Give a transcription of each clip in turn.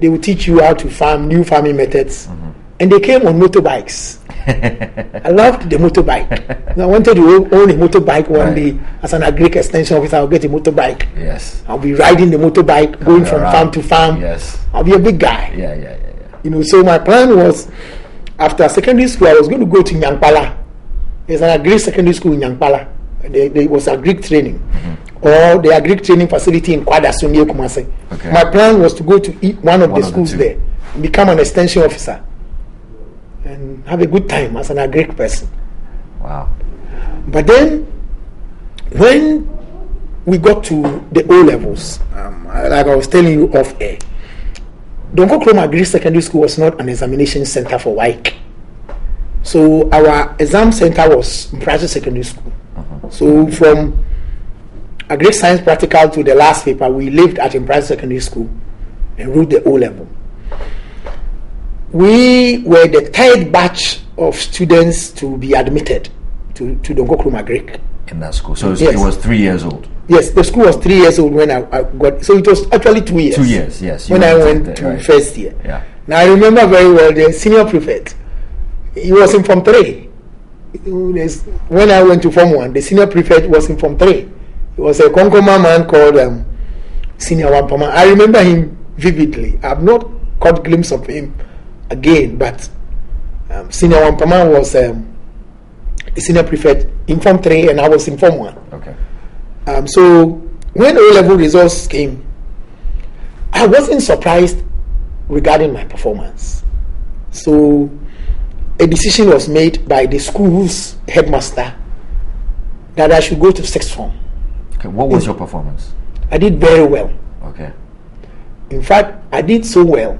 they will teach you how to farm, new farming methods. Mm-hmm. And they came on motorbikes. I loved the motorbike. I wanted to own a motorbike one Right. day. As an agric extension officer, I'll get a motorbike. yes. I'll be riding the motorbike, going from around. farm to farm. Yes. I'll be a big guy. Yeah, yeah, yeah, yeah. You know, so my plan was after secondary school, I was going to go to Nyankpala. There's an agri secondary school in Nyankpala. There, there was a Greek training, or the agri training facility in Kwadaso near Kumasi. Okay. My plan was to go to one of One the of the schools two. there, become an extension officer, and have a good time as an agri person. Wow. But then, when we got to the O levels, um, like I was telling you off air, Donkorkrom Agri Secondary School was not an examination center for WAEC. So our exam center was Private Secondary School. So from a great science practical to the last paper. We lived at Imperial Secondary School and wrote the O level. We were the third batch of students to be admitted to, to Donkorkrom Agric. In that school. So it was, yes. was three years old. Yes, the school was three years old when I, I got. So it was actually two years. Two years, yes. When I went the, to right. first year. Yeah. Now I remember very well the senior prefect. He was in Form 3. When I went to Form 1, the senior prefect was in Form 3 was a Konkomba man called um, Senior Wampama. I remember him vividly. I've not caught glimpse of him again, but um, Senior Wampama was um, the senior prefect in Form three, and I was in Form one. Okay. Um, so when O level results came, I wasn't surprised regarding my performance. So a decision was made by the school's headmaster that I should go to sixth form. Okay. What was your performance? I did very well. Okay. In fact, I did so well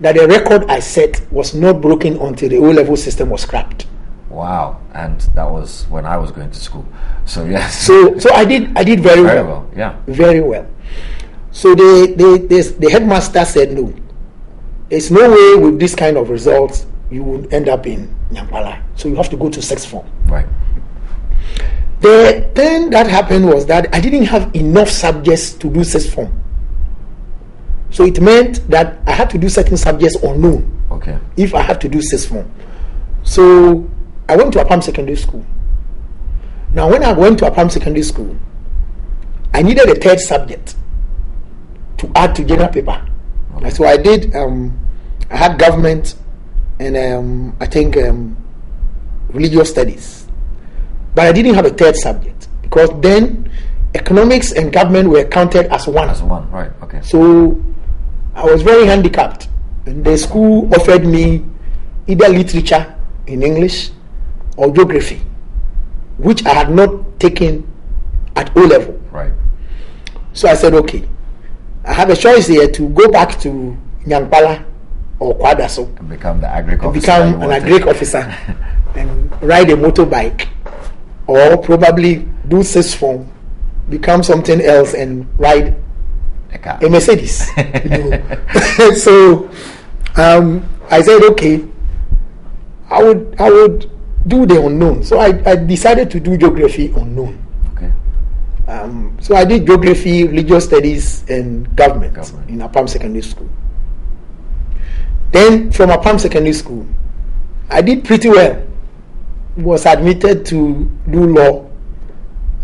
that the record I set was not broken until the O level system was scrapped. Wow. And that was when I was going to school. So yes. So, so I did, I did very, very well. well. Yeah. very well. So the the, the the headmaster said no. There's no way with this kind of results you will end up in Nyankpala. So you have to go to sixth form. Right. The thing that happened was that I didn't have enough subjects to do sixth form. So it meant that I had to do certain subjects unknown Okay. if I had to do sixth form. So I went to Apam Secondary School. Now, when I went to Apam Secondary School, I needed a third subject to add to general paper. And So I did. Um, I had government and um, I think um, religious studies, but I didn't have a third subject because then economics and government were counted as one. As one. Right. Okay. So I was very handicapped. And the school offered me either literature in English or geography, which I had not taken at O level. Right. So I said, okay, I have a choice here to go back to Nyankpala or Kwadaso, And become the agric officer. become an agric officer, and ride a motorbike, or probably do sixth form, become something else, and ride A car. a Mercedes. you know. so um, I said, okay, I would I would do the unknown. So I, I decided to do geography unknown. Okay. Um, so I did geography, religious studies, and government, Government. in Apam Secondary School. Then from Apam Secondary School, I did pretty well. Was admitted to do law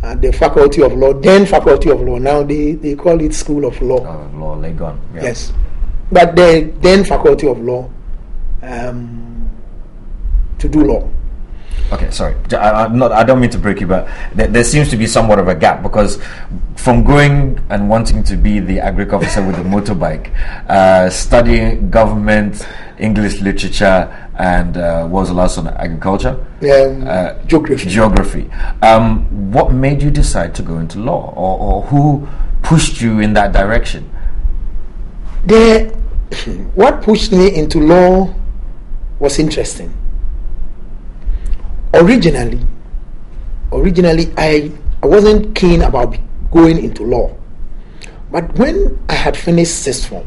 at the Faculty of Law, then Faculty of Law. Now they, they call it School of Law. Oh, law Legon. Yeah. Yes, but the then Faculty of Law um, to do law. Okay, sorry. I, am not, I don't mean to break you, but there, there seems to be somewhat of a gap because from going and wanting to be the agric officer with the motorbike, uh, studying government, English literature, and uh, what was the last one? Agriculture? Um, Uh, geography. Geography. Um, what made you decide to go into law, or, or who pushed you in that direction? The what pushed me into law was interesting. Originally, originally I I wasn't keen about going into law, but when I had finished sixth form,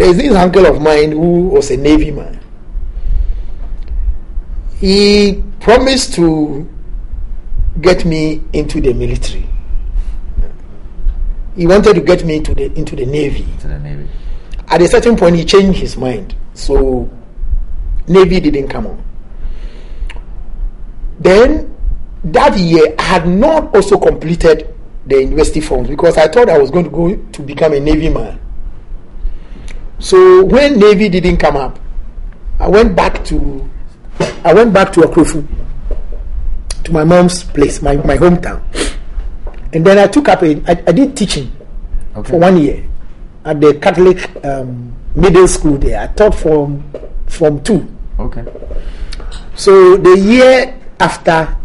there is this uncle of mine who was a navy man. He promised to get me into the military. He wanted to get me into the into the navy. To the Navy. at a certain point, he changed his mind. So, Navy didn't come on. Then, that year, I had not also completed the university forms because I thought I was going to go to become a Navy man. So, when Navy didn't come up, I went back to I went back to Akrofu, to my mom's place, my, my hometown. And then I took up a, I, I did teaching okay. for one year at the Catholic um, middle school there. I taught from from two. Okay. So the year after,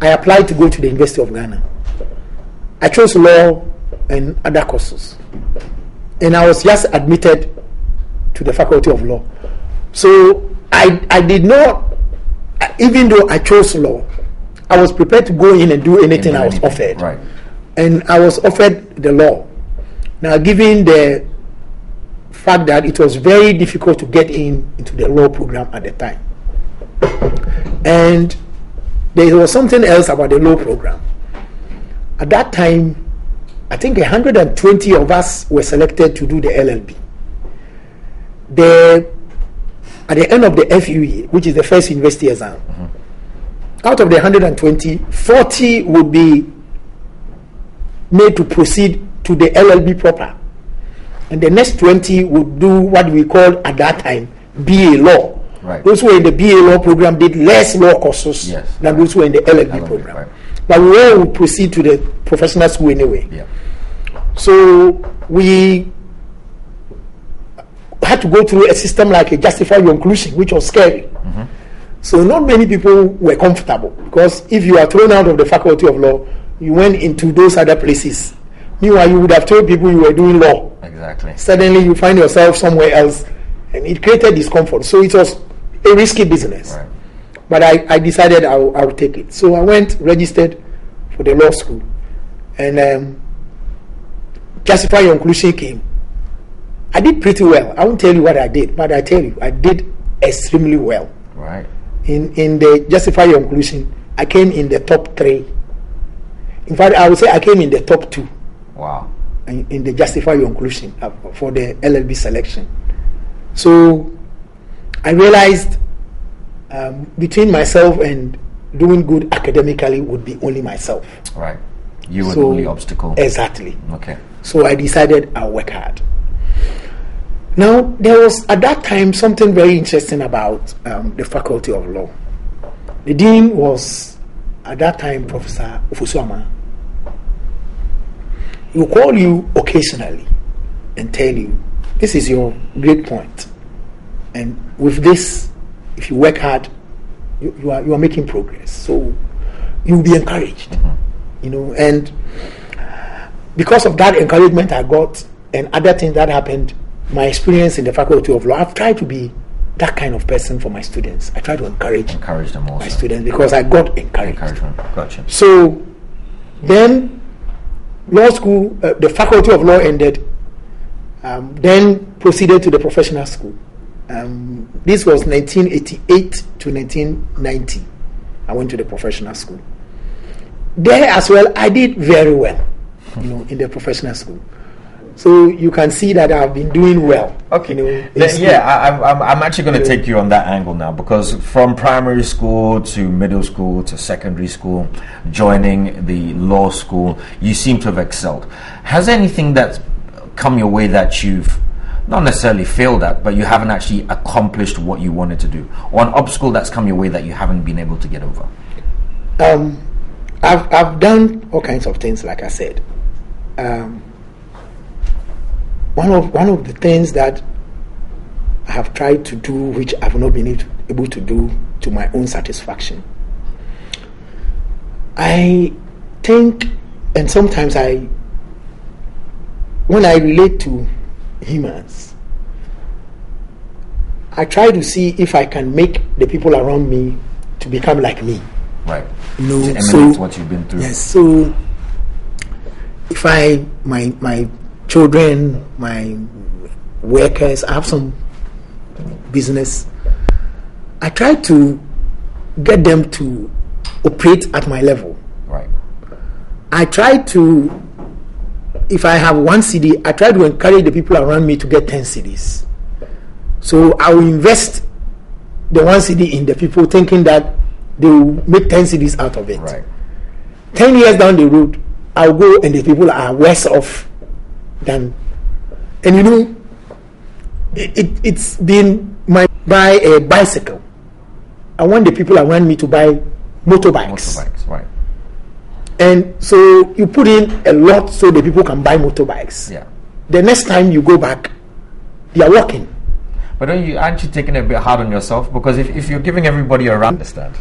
I applied to go to the University of Ghana. I chose law and other courses, and I was just admitted to the Faculty of Law. So I I did not, even though I chose law, I was prepared to go in and do anything I was anything. offered. Right. And I was offered the law. Now, given the fact that it was very difficult to get in into the law program at the time, and there was something else about the law program. At that time, I think 120 of us were selected to do the LLB. The at the end of the FUE, which is the first university exam, mm-hmm. out of the 120, 40 would be made to proceed to the LLB proper. And the next 20 would do what we called at that time BA law. Right. Those who were in the BA law program did less law courses yes, than right. those who were in the LLB, LLB program. Right. But we all would proceed to the professional school anyway. Yeah. So we had to go through a system like a justify your inclusion, which was scary. Mm-hmm. So not many people were comfortable because if you are thrown out of the faculty of law, you went into those other places. Meanwhile, you would have told people you were doing law. Exactly. Suddenly, you find yourself somewhere else, and it created discomfort. So it was a risky business. Right. But I, I decided I would take it. So I went registered for the law school, and um, justify your inclusion came. I did pretty well. I won't tell you what I did, but I tell you, I did extremely well. Right. In in the justify your inclusion, I came in the top three. In fact, I would say I came in the top two. Wow. In, in the justify your inclusion uh, for the LLB selection. So I realized um, between myself and doing good academically would be only myself. Right. You were so, the only obstacle. Exactly. Okay. So I decided I'll work hard. Now, there was at that time something very interesting about um, the Faculty of Law. The dean was at that time Professor Ofosu-Amaah. He will call you occasionally and tell you, this is your great point. And with this, if you work hard, you, you are, you are making progress. So you'll be encouraged. You know, and because of that encouragement I got and other things that happened, my experience in the faculty of law, I've tried to be that kind of person for my students. I try to encourage encourage them also. my students because I got encouraged. Encouragement. Gotcha. So then law school, uh, the faculty of law ended. Um, then proceeded to the professional school. Um, this was 1988 to 1990. I went to the professional school. There as well, I did very well, you know, in the professional school. So you can see that I've been doing well. Okay. You know, then, yeah, I, I'm, I'm actually going to take you on that angle now because from primary school to middle school to secondary school, joining the law school, you seem to have excelled. Has anything that's come your way that you've not necessarily failed at, but you haven't actually accomplished what you wanted to do, or an obstacle that's come your way that you haven't been able to get over? Um, I've I've done all kinds of things, like I said. Um, one of one of the things that I have tried to do, which I've not been able to do to my own satisfaction. I think, and sometimes I, when I relate to humans, I try to see if I can make the people around me to become like me. Right. You know, so, what you've been through. Yes. So if I my my children, my workers. I have some business. I try to get them to operate at my level. Right. I try to if I have one CD, I try to encourage the people around me to get 10 CDs. So I will invest the one CD in the people thinking that they will make 10 CDs out of it. Right. 10 years down the road, I'll go and the people are worse off than. And you know, it, it, it's been my buy a bicycle. I want the people around me to buy motorbikes. Motorbikes, right. And so you put in a lot so the people can buy motorbikes. Yeah. The next time you go back, they are walking. But don't you aren't you taking a bit hard on yourself? Because if, if you're giving everybody a run, I understand.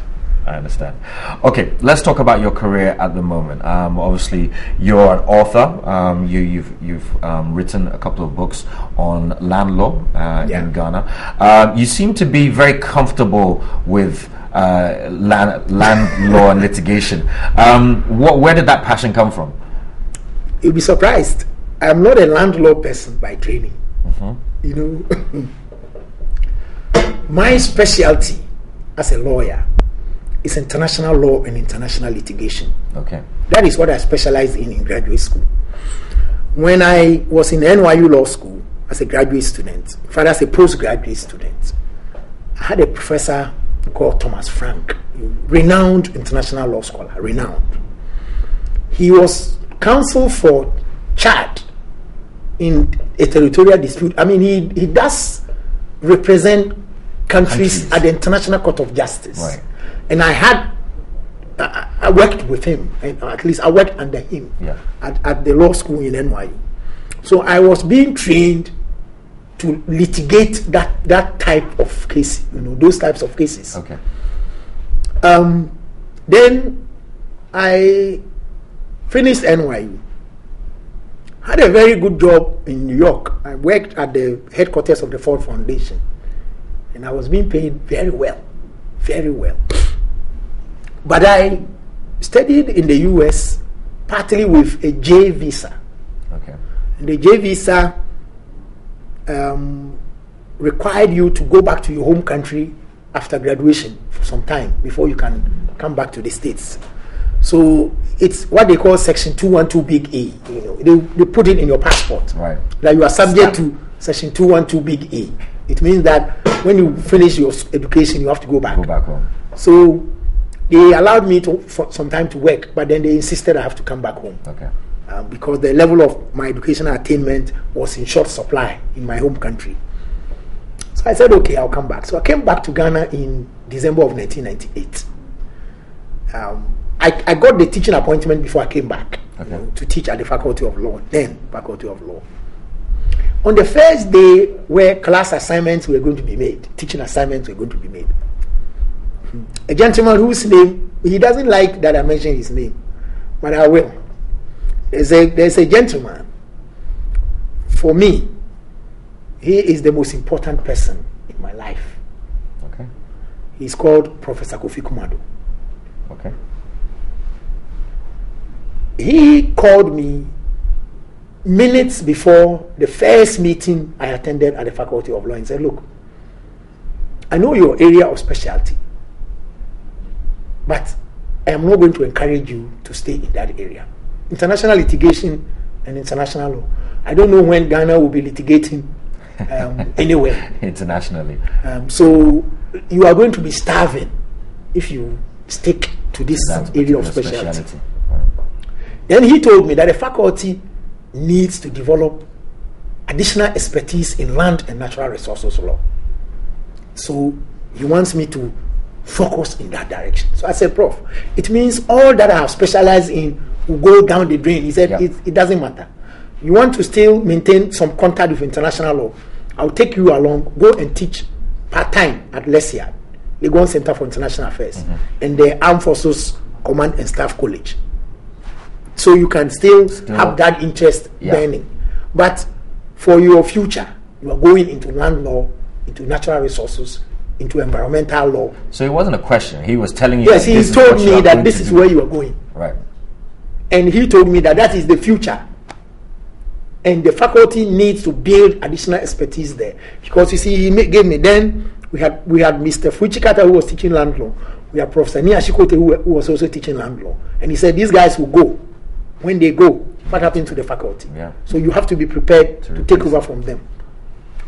I understand. Okay, let's talk about your career at the moment. Um, obviously, you're an author. Um, you, you've you've um, written a couple of books on land law uh, Yeah. in Ghana. Um, you seem to be very comfortable with uh, land land law and litigation. Um, what, where did that passion come from? You'll be surprised. I'm not a landlaw person by training. You know, my specialty as a lawyer is international law and international litigation. Okay. That is what I specialized in in graduate school. When I was in NYU Law School as a graduate student, in fact, as a postgraduate student, I had a professor called Thomas Franck, renowned international law scholar, renowned. He was counsel for Chad in a territorial dispute. I mean, he, he does represent countries, Countries. at the International Court of Justice. Right. And I had, I, I worked with him, and at least I worked under him Yeah. at, at the law school in NYU. So I was being trained to litigate that, that type of case, you know, those types of cases. Okay. Um, then I finished NYU. Had a very good job in New York. I worked at the headquarters of the Ford Foundation, and I was being paid very well, very well. But I studied in the U.S. partly with a J visa. Okay. And the J visa um, required you to go back to your home country after graduation for some time before you can come back to the states. So it's what they call Section 212 Big A. You know, they, they put it in your passport Right. that you are subject to Section 212 Big A. It means that when you finish your education, you have to go back. Go back home. So they allowed me to for some time to work, but then they insisted I have to come back home Okay. uh, because the level of my educational attainment was in short supply in my home country. So I said, okay, I'll come back. So I came back to Ghana in December of 1998. Um, I, I got the teaching appointment before I came back you know, to teach at the Faculty of Law, then Faculty of Law. On the first day where class assignments were going to be made, teaching assignments were going to be made, a gentleman whose name, he doesn't like that I mention his name, but I will. There's a, there's a gentleman, for me, he is the most important person in my life. Okay. He's called Professor Kofi Kumado. Okay. He called me minutes before the first meeting I attended at the Faculty of Law and said, Look, I know your area of specialty, but I am not going to encourage you to stay in that area. International litigation and international law. I don't know when Ghana will be litigating um, anywhere. Internationally. Um, so you are going to be starving if you stick to this That's area of specialty. speciality. Then he told me that the faculty needs to develop additional expertise in land and natural resources law. So he wants me to focus in that direction. So I said, Prof, it means all that I have specialized in will go down the drain. He said, Yeah. it, it doesn't matter. You want to still maintain some contact with international law. I'll take you along, go and teach part time at LECIA, Legon Center for International Affairs, mm-hmm. and the Armed Forces Command and Staff College so you can still, Still- have that interest Yeah. burning. But for your future, you are going into land law, into natural resources, into environmental law. So it wasn't a question. He was telling you. Yes, he told me that this to is do. where you are going. Right. And he told me that that is the future. And the faculty needs to build additional expertise there. Because you see, he gave me then, we had we had Mr. Fui Tsikata who was teaching land law. We had Professor Nii Ashie Kotey who, who was also teaching land law. And he said, these guys will go. When they go, what happened to the faculty. Yeah. So you have to be prepared to, take over from them.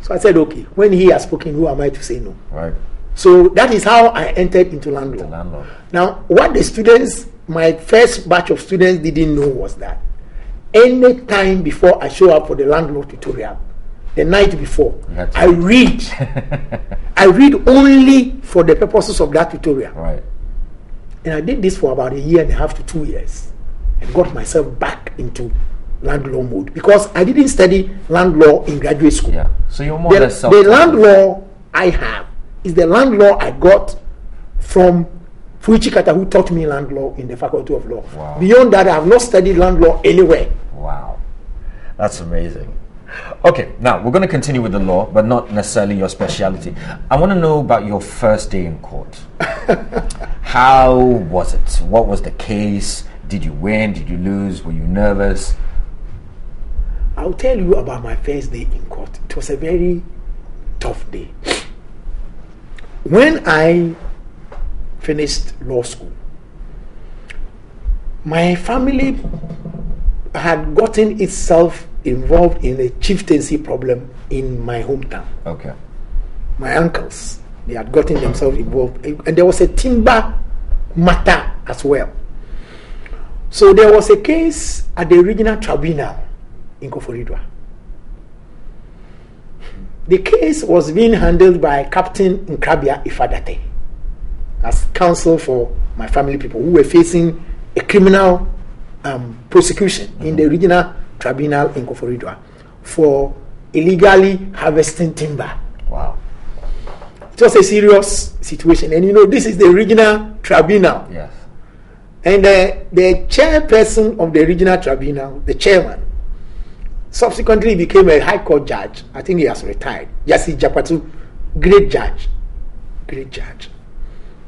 So I said, okay, when he has spoken, who am I to say no? Right. So that is how I entered into land law. Now, what the students, my first batch of students didn't know was that any time before I show up for the land law tutorial, the night before, You had to I read. I read only for the purposes of that tutorial. Right. And I did this for about a year and a half to two years and got myself back into land law mode because I didn't study land law in graduate school. Yeah. So you're more or The, the land law I have is the land law I got from Fui Tsikata, who taught me land law in the Faculty of Law. Wow. Beyond that, I have not studied land law anywhere. Wow. That's amazing. Okay, now we're going to continue with the law, but not necessarily your specialty. I want to know about your first day in court. How was it? What was the case? Did you win? Did you lose? Were you nervous? I'll tell you about my first day in court. It was a very tough day. When I finished law school, my family had gotten itself involved in a chieftaincy problem in my hometown. Okay. My uncles, they had gotten themselves involved, and there was a timber matter as well. So there was a case at the regional tribunal in Koforidua. The case was being handled by Captain Nkrabea Effah-Dartey as counsel for my family people who were facing a criminal um, prosecution in the regional tribunal in Koforidua for illegally harvesting timber. Wow. It was a serious situation, and you know, this is the regional tribunal. Yes. And the, the chairperson of the regional tribunal, the chairman, subsequently became a high court judge. I think he has retired. Yasi Japatu, great judge. Great judge.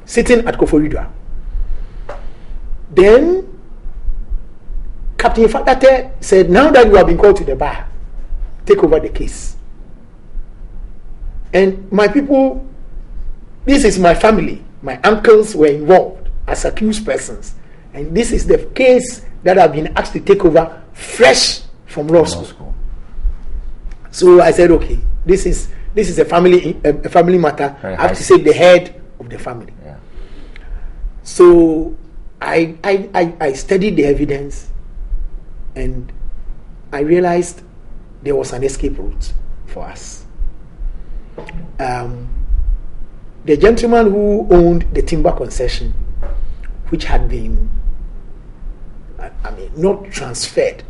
Sitting at Koforidua. Then Captain Effah-Dartey said, Now that you have been called to the bar, take over the case. And my people, this is my family. My uncles were involved as accused persons. And this is the case that I've been asked to take over fresh from law school. school. So I said, okay, this is this is a family a, a family matter. Very I have to say the head of the family. Yeah. So I, I, I, I studied the evidence and I realized there was an escape route for us. Um, the gentleman who owned the timber concession, which had been, I, I mean, not transferred.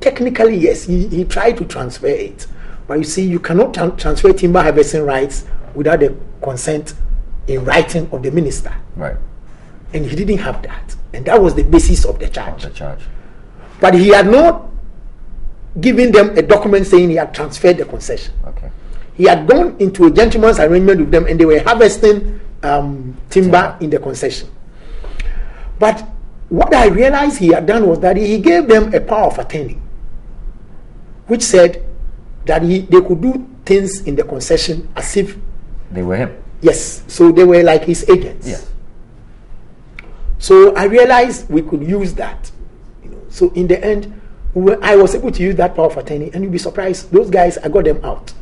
Technically, yes, he, he tried to transfer it. But you see, you cannot tran- transfer timber harvesting rights without the consent in writing of the minister Right. and he didn't have that and that was the basis of the charge The charge. but he had not given them a document saying he had transferred the concession Okay. he had gone into a gentleman's arrangement with them and they were harvesting um, timber, Timber. in the concession but what i realized he had done was that he gave them a power of attorney which said that he, they could do things in the concession as if They were him. yes so they were like his agents Yes. So I realized we could use that. You know. So in the end, I was able to use that power of attorney, and you'll be surprised. Those guys, I got them out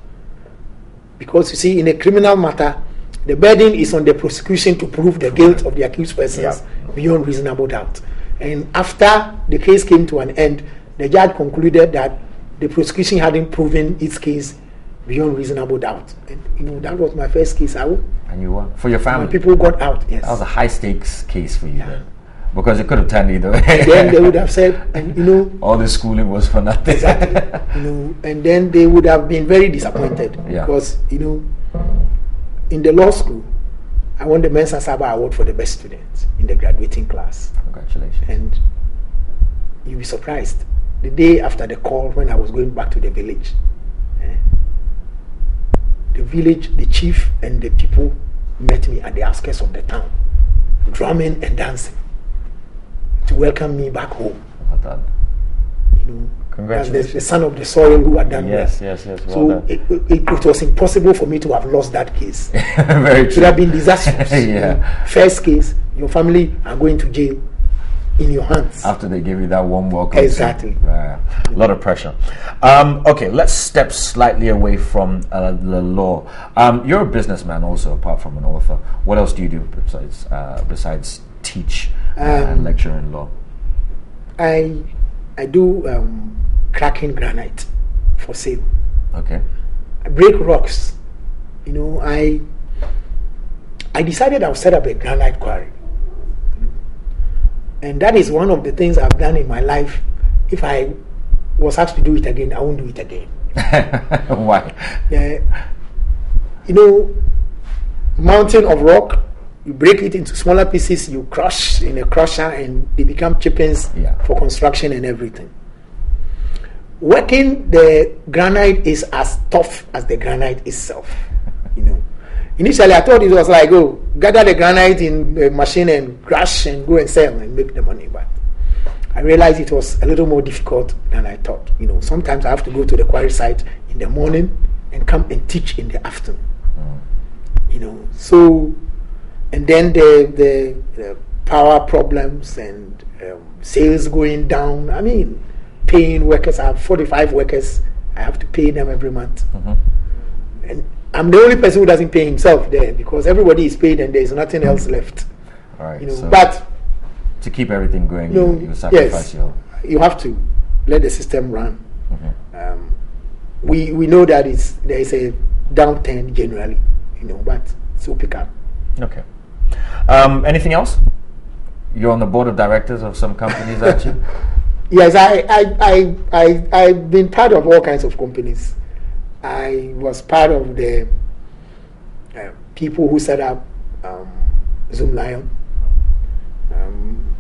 because you see, in a criminal matter, the burden is on the prosecution to prove the guilt of the accused persons Yeah. beyond reasonable doubt. And after the case came to an end, the judge concluded that the prosecution hadn't proven its case beyond reasonable doubt. And you know that was my first case. I won. And you won. For your family. people got out. Yes. That was a high stakes case for you Yeah. then. Because it could have turned either way. then they would have said, and you know, All the schooling was for nothing. you know, and then they would have been very disappointed Yeah. because you know, in the law school, I won the Mensah Sarbah Award for the best student in the graduating class, Congratulations. and you'll be surprised. The day after the call, when I was going back to the village, eh, the village, the chief, and the people met me at the outskirts of the town, drumming and dancing to welcome me back home. You know, as the, the son of the soil who had done Yes, that. yes, yes. Well So it, it, it was impossible for me to have lost that case. Very It true. should have been disastrous. Yeah. First case, your family are going to jail. in your hands. After they give you that warm welcome. Exactly. Uh, a lot of pressure. Um, okay, let's step slightly away from uh, the law. Um, you're a businessman also, apart from an author. What else do you do besides uh, besides teach and Um, lecture in law? I I do um, cracking granite for sale. Okay. I break rocks. You know, I I decided I'll set up a granite quarry. And that is one of the things I've done in my life. If I was asked to do it again, I won't do it again. Why? Yeah. you know, mountain of rock, you break it into smaller pieces, you crush in a crusher, and they become chippings Yeah. for construction and everything. Working the granite is as tough as the granite itself. You know, initially I thought it was like, oh, gather the granite in a machine and crush and go and sell and make the money, but I realized it was a little more difficult than I thought. You know, sometimes I have to go to the quarry site in the morning and come and teach in the afternoon. You know, so and then the the, the power problems and um, sales going down. I mean, paying workers. I have forty five workers. I have to pay them every month, and I'm the only person who doesn't pay himself there because everybody is paid and there is nothing else left. All right. You know, so but to keep everything going, you, you sacrifice yes. your. you have to let the system run. Mm-hmm. Um, we we know that it's there is a downturn generally, you know, but it's will pick up. Okay. Um, anything else? You're on the board of directors of some companies, aren't you? Yes, I I, I I I've been part of all kinds of companies. I was part of the uh, people who set up um, Zoomlion. Um,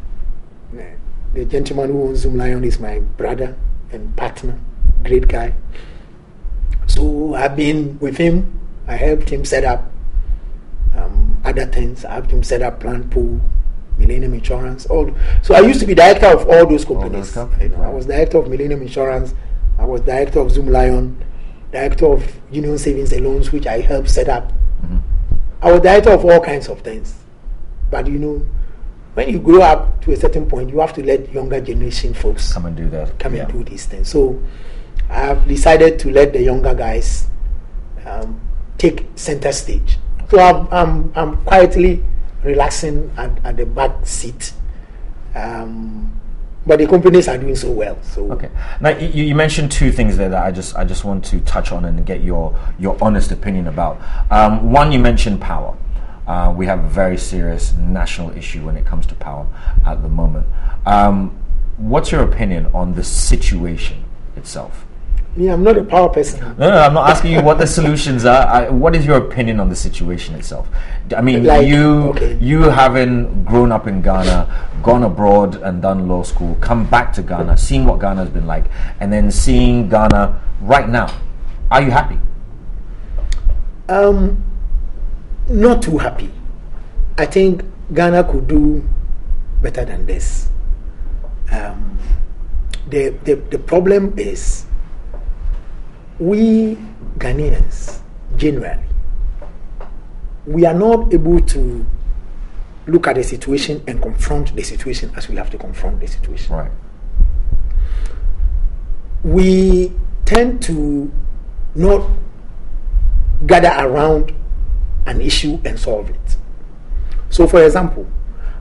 the- gentleman who owns Zoomlion is my brother and partner, great guy. So I've been with him. I helped him set up um, other things. I helped him set up Plant Pool, Millennium Insurance. All so I used to be director of all those companies. know, I was director of Millennium Insurance. I was director of Zoomlion, director of Union Savings and Loans, which I helped set up. I was director of all kinds of things. But you know, when you grow up to a certain point, you have to let younger generation folks Come and do that. come Yeah. and do these things. So I've decided to let the younger guys um, take center stage. So I'm, I'm, I'm quietly relaxing at, at the back seat. Um, but the companies are doing so well. So Okay. Now you, you mentioned two things there that I just I just want to touch on and get your your honest opinion about. Um, one, you mentioned power. Uh, we have a very serious national issue when it comes to power at the moment. Um, what's your opinion on the situation itself? Me, I'm not a power person. No, no, I'm not asking you what the solutions are. I, what is your opinion on the situation itself? I mean, Like, you okay. you having grown up in Ghana, gone abroad and done law school, come back to Ghana, seeing what Ghana has been like, and then seeing Ghana right now. Are you happy? Um, not too happy. I think Ghana could do better than this. Um, the, the the problem is we Ghanaians generally we are not able to look at the situation and confront the situation as we have to confront the situation. Right. we tend to not gather around an issue and solve it. So, for example,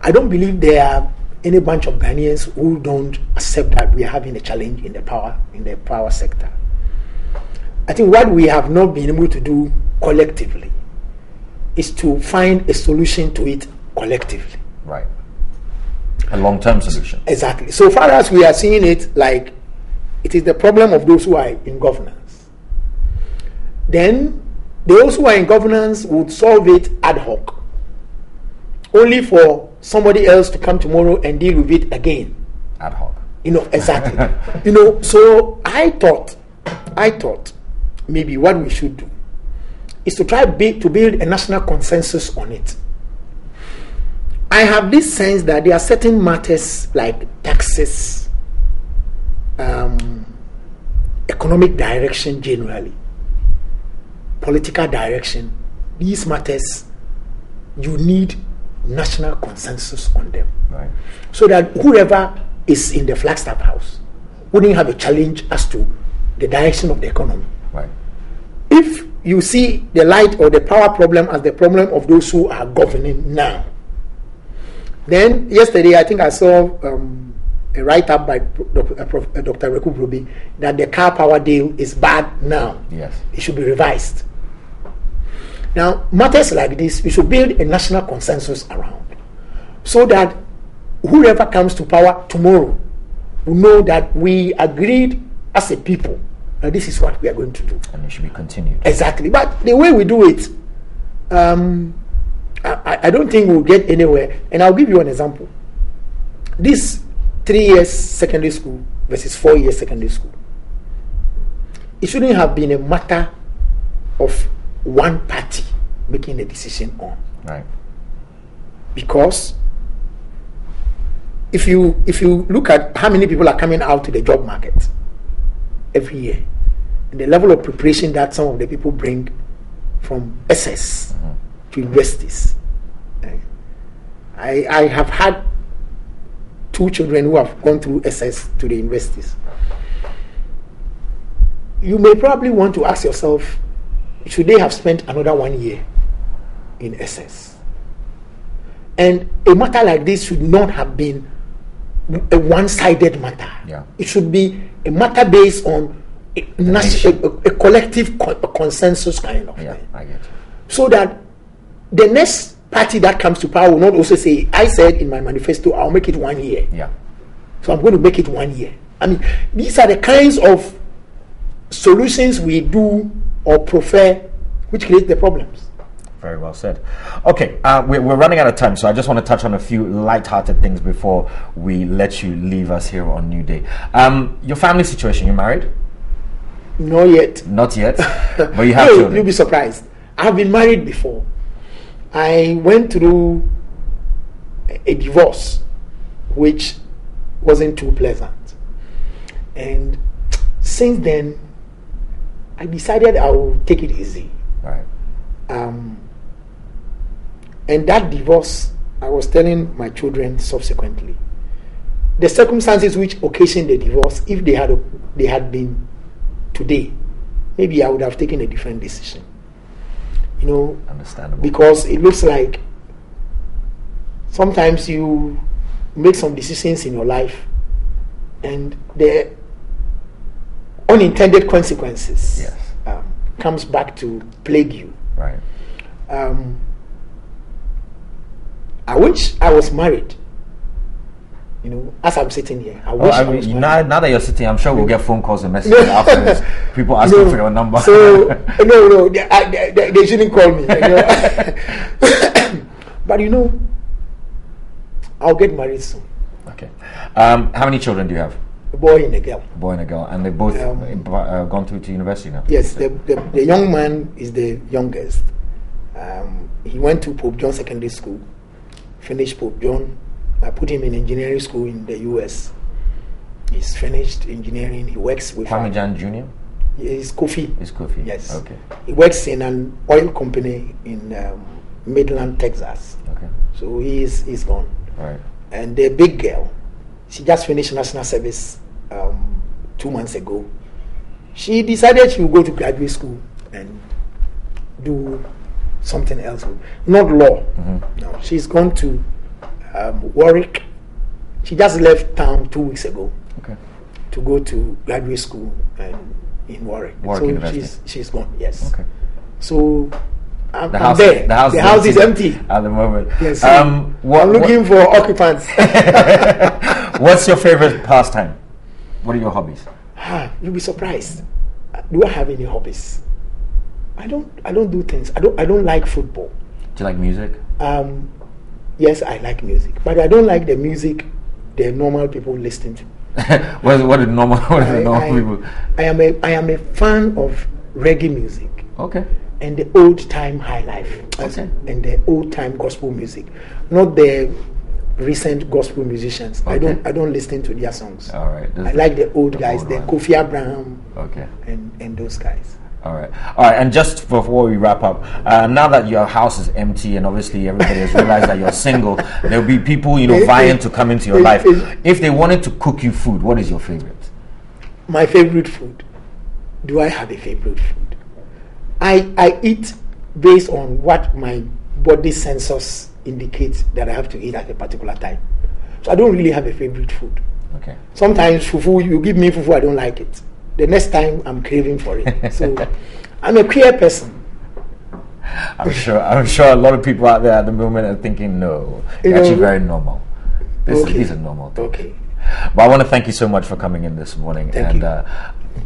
I don't believe there are any bunch of Ghanaians who don't accept that we are having a challenge in the power in the power sector. I think what we have not been able to do collectively is to find a solution to it collectively. Right. A long-term solution. Exactly. So far as we are seeing it, like it is the problem of those who are in governance. Then those who are in governance would solve it ad hoc, only for somebody else to come tomorrow and deal with it again. Ad hoc. You know exactly. you know. So I thought, I thought maybe what we should do is to try be, to build a national consensus on it. I have this sense that there are certain matters like taxes, um, economic direction generally, political direction. These matters, you need national consensus on them. Right. So that whoever is in the Flagstaff House wouldn't have a challenge as to the direction of the economy. Right. If you see the light or the power problem as the problem of those who are governing now, then yesterday I think I saw um, a write up by Dr. Uh, Reku Broby that the Karpower deal is bad now. Yes. It should be revised. Now, matters like this, we should build a national consensus around so that whoever comes to power tomorrow will know that we agreed as a people this is what we are going to do. And it should be continued. Exactly. But the way we do it, um, I, I don't think we'll get anywhere. And I'll give you an example. This three years secondary school versus four years secondary school. It shouldn't have been a matter of one party making the decision on. Right. Because if you if you look at how many people are coming out to the job market every year, the level of preparation that some of the people bring from SS mm-hmm. to universities. Eh, I, I have had two children who have gone through SS to the universities. You may probably want to ask yourself should they have spent another one year in SS? And a matter like this should not have been a one sided matter. Yeah. It should be a matter based on a, a, a collective co- a consensus kind of yeah, thing. I get you. So that the next party that comes to power will not also say, I said in my manifesto, I'll make it one year. Yeah. So I'm going to make it one year. I mean, these are the kinds of solutions we do or prefer, which create the problems. Very well said. Okay, uh, we're, we're running out of time, so I just want to touch on a few light-hearted things before we let you leave us here on New Day. Um, your family situation, you're married? Not yet. Not yet, but you have no, children. You'll be surprised. I have been married before. I went through a divorce, which wasn't too pleasant. And since then, I decided I will take it easy. Right. Um, and that divorce, I was telling my children subsequently, the circumstances which occasioned the divorce, if they had they had been today, maybe I would have taken a different decision. You know, understandable. Because it looks like sometimes you make some decisions in your life, and the unintended consequences yes. um, comes back to plague you. Right. Um, I wish I was married. You know, as I'm sitting here, I wish oh, I I, mean, married. now, now that you're sitting, I'm sure we'll get phone calls and messages afterwards. People asking No, for your number. So no, no, they, I, they, they shouldn't call me. you know. but you know, I'll get married soon. okay. Um, how many children do you have? A boy and a girl. A boy and a girl, and they both Um, uh, gone through to university now. Yes, the, the, the young man is the youngest. Um, he went to Pope John Secondary School, finished Pope John. I put him in engineering school in the US. He's finished engineering. He works with. Parmesan Junior. He's Kofi. Is Kofi. Yes. Okay. He works in an oil company in um, Midland, Texas. Okay. So he's he's gone. All right. And the big girl, she just finished national service um, two months ago. She decided she would go to graduate school and do something else, not law. Mm-hmm. No, she's gone to um, Warwick. She just left town two weeks ago Okay. to go to graduate school and in Warwick. Warwick so University. she's she's gone. Yes. Okay. So I'm, The I'm house, there. the house, the house is empty. at the moment. Yes. Um, what, I'm looking for occupants. what's your favorite pastime? What are your hobbies? Ah, You'll be surprised. Do I have any hobbies? I don't. I don't do things. I don't. I don't like football. Do you like music? Um, yes, I like music, but I don't like the music the normal people listen to. what, is, what are normal, what the I, normal I- people? I am a. I am a fan of reggae music Okay. and the old time high life Okay. and the old time gospel music, not the recent gospel musicians. I don't. I don't listen to their songs. All right. I like the old guys, old the. Kofi Abraham Okay. and and those guys. All right, all right. And just before we wrap up, uh, now that your house is empty and obviously everybody has realized that you're single, there'll be people you know vying to come into your life. If they wanted to cook you food, what is your favorite? My favorite food. Do I have a favorite food? I I eat based on what my body sensors indicate that I have to eat at a particular time. So I don't really have a favorite food. Okay. Sometimes fufu, you give me fufu, I don't like it. The next time I'm craving for it. So I'm a queer person. I'm sure. I'm sure a lot of people out there at the moment are thinking, no, You actually know- very normal. This Okay. these are normal. Things. Okay. But I want to thank you so much for coming in this morning Thank and. Uh,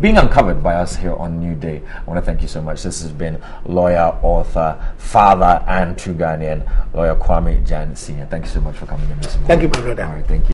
being uncovered by us here on New Day. I want to thank you so much. This has been lawyer, author, father, and true Ghanaian, lawyer Kwame Gyan Senior. Thank you so much for coming in this morning. Thank you, my brother. All right, thank you.